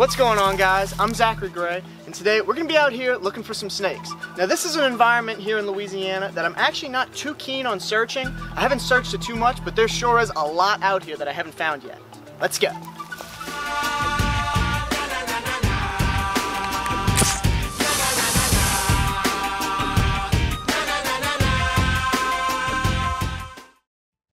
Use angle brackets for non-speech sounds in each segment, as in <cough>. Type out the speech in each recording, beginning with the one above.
What's going on guys? I'm Zachary Gray and today we're going to be out here looking for some snakes. Now this is an environment here in Louisiana that I'm actually not too keen on searching. I haven't searched it too much but there sure is a lot out here that I haven't found yet. Let's go.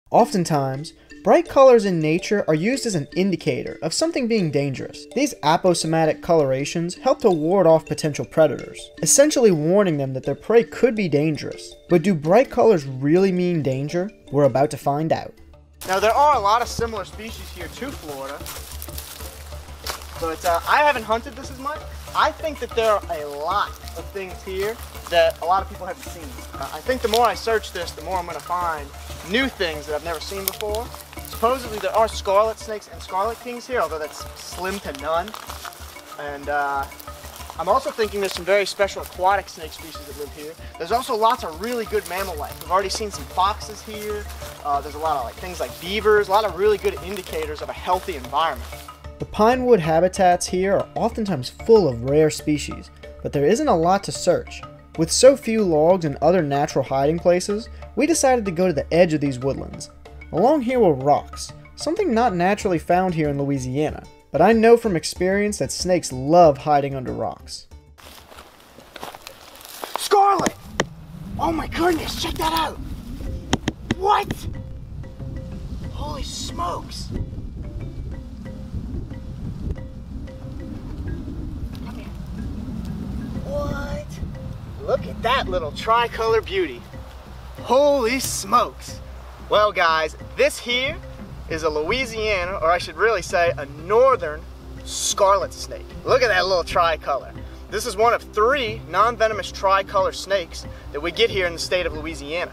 Oftentimes, Bright colors in nature are used as an indicator of something being dangerous. These aposematic colorations help to ward off potential predators, essentially warning them that their prey could be dangerous. But do bright colors really mean danger? We're about to find out. Now there are a lot of similar species here to Florida, but uh, I haven't hunted this as much. I think that there are a lot of things here that a lot of people haven't seen. Uh, I think the more I search this, the more I'm going to find new things that I've never seen before. Supposedly there are scarlet snakes and scarlet kings here, although that's slim to none. And uh, I'm also thinking there's some very special aquatic snake species that live here. There's also lots of really good mammal life. We've already seen some foxes here. Uh, there's a lot of like things like beavers, a lot of really good indicators of a healthy environment. The pinewood habitats here are oftentimes full of rare species, but there isn't a lot to search. With so few logs and other natural hiding places, we decided to go to the edge of these woodlands Along here were rocks, something not naturally found here in Louisiana, but I know from experience that snakes love hiding under rocks. Scarlet! Oh my goodness, check that out! What? Holy smokes! What? Look at that little tricolor beauty. Holy smokes! Well guys, this here is a Louisiana, or I should really say a northern scarlet snake. Look at that little tricolor. This is one of three non-venomous tricolor snakes that we get here in the state of Louisiana.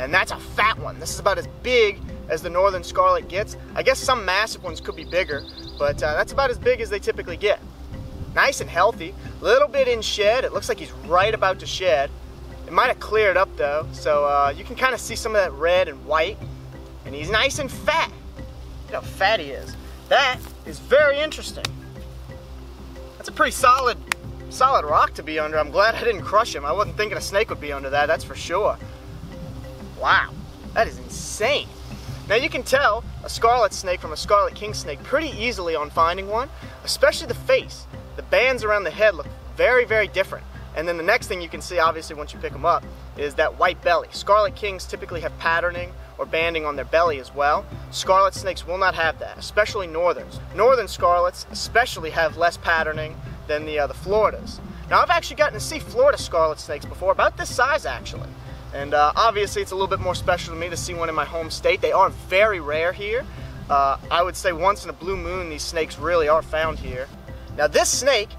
And that's a fat one. This is about as big as the northern scarlet gets. I guess some massive ones could be bigger, but uh, that's about as big as they typically get. Nice and healthy, little bit in shed. It looks like he's right about to shed. Might have cleared up though, so uh, you can kind of see some of that red and white. And he's nice and fat. Look how fat he is. That is very interesting. That's a pretty solid, solid rock to be under. I'm glad I didn't crush him. I wasn't thinking a snake would be under that, that's for sure. Wow, that is insane. Now you can tell a scarlet snake from a scarlet king snake pretty easily on finding one, especially the face. The bands around the head look very, very different. And then the next thing you can see, obviously, once you pick them up, is that white belly. Scarlet kings typically have patterning or banding on their belly as well. Scarlet snakes will not have that, especially northerns. Northern scarlets especially have less patterning than the, uh, the Floridas. Now, I've actually gotten to see Florida scarlet snakes before, about this size actually. And uh, obviously, it's a little bit more special to me to see one in my home state. They are very rare here. Uh, I would say once in a blue moon, these snakes really are found here. Now, this snake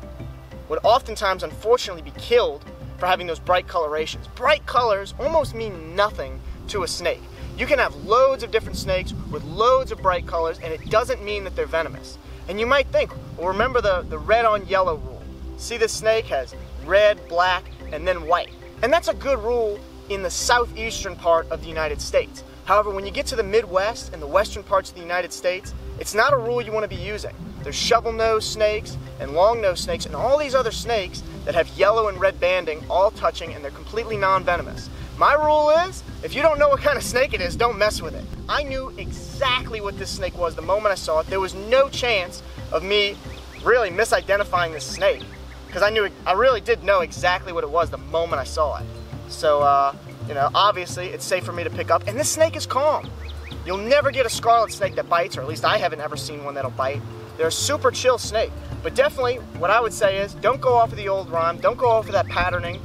would oftentimes unfortunately be killed for having those bright colorations. Bright colors almost mean nothing to a snake. You can have loads of different snakes with loads of bright colors and it doesn't mean that they're venomous. And you might think, well remember the, the red on yellow rule. See this snake has red, black, and then white. And that's a good rule in the southeastern part of the United States. However, when you get to the Midwest and the western parts of the United States, it's not a rule you want to be using. There's shovel-nosed snakes and long-nosed snakes and all these other snakes that have yellow and red banding all touching and they're completely non-venomous. My rule is, if you don't know what kind of snake it is, don't mess with it. I knew exactly what this snake was the moment I saw it. There was no chance of me really misidentifying this snake because I knew, I really did know exactly what it was the moment I saw it. So, uh, you know, obviously it's safe for me to pick up and this snake is calm. You'll never get a scarlet snake that bites, or at least I haven't ever seen one that'll bite. They're a super chill snake. But definitely, what I would say is don't go off of the old rhyme. Don't go off of that patterning.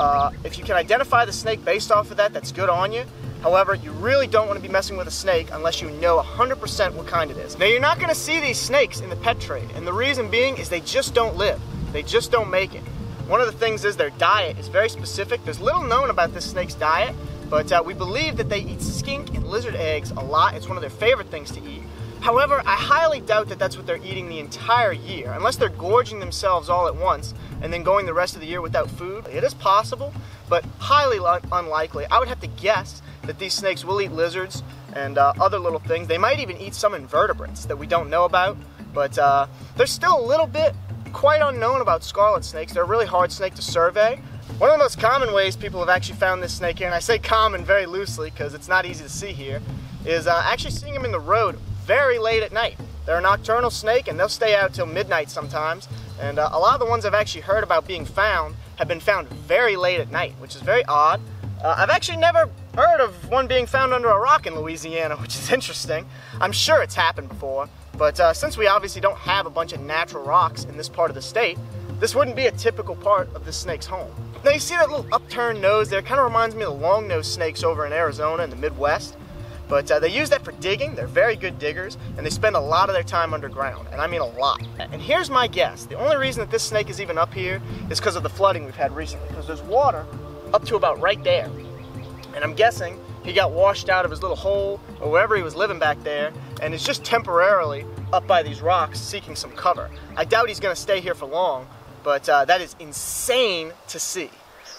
Uh, if you can identify the snake based off of that, that's good on you. However, you really don't want to be messing with a snake unless you know 100% what kind it is. Now, you're not going to see these snakes in the pet trade, and the reason being is they just don't live. They just don't make it. One of the things is their diet is very specific. There's little known about this snake's diet, but uh, we believe that they eat skink and lizard eggs a lot. It's one of their favorite things to eat. However, I highly doubt that that's what they're eating the entire year, unless they're gorging themselves all at once and then going the rest of the year without food. It is possible, but highly unlikely. I would have to guess that these snakes will eat lizards and uh, other little things. They might even eat some invertebrates that we don't know about. But uh, there's still a little bit quite unknown about scarlet snakes. They're a really hard snake to survey. One of the most common ways people have actually found this snake here, and I say common very loosely because it's not easy to see here, is uh, actually seeing them in the road very late at night. They're a nocturnal snake and they'll stay out till midnight sometimes. And uh, a lot of the ones I've actually heard about being found have been found very late at night, which is very odd. Uh, I've actually never heard of one being found under a rock in Louisiana, <laughs> which is interesting. I'm sure it's happened before, but uh, since we obviously don't have a bunch of natural rocks in this part of the state, this wouldn't be a typical part of the snake's home. Now you see that little upturned nose there? It kind of reminds me of the long-nosed snakes over in Arizona in the Midwest. But uh, they use that for digging. They're very good diggers, and they spend a lot of their time underground, and I mean a lot. And here's my guess. The only reason that this snake is even up here is because of the flooding we've had recently, because there's water up to about right there. And I'm guessing he got washed out of his little hole or wherever he was living back there and is just temporarily up by these rocks seeking some cover. I doubt he's gonna stay here for long, but uh, that is insane to see.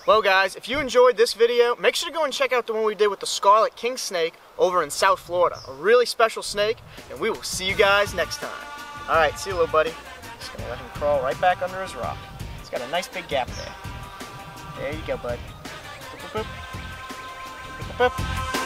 Well guys, if you enjoyed this video, make sure to go and check out the one we did with the Scarlet King Snake over in South Florida. A really special snake, and we will see you guys next time. All right, see you little buddy. Just gonna let him crawl right back under his rock. He's got a nice big gap there. There you go, bud. Boop, boop, boop.